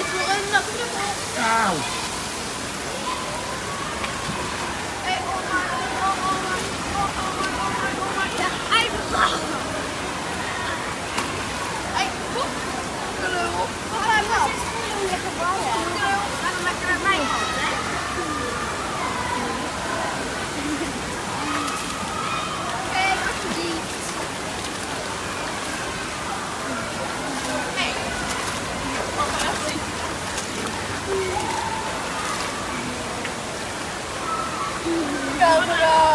Ow! go.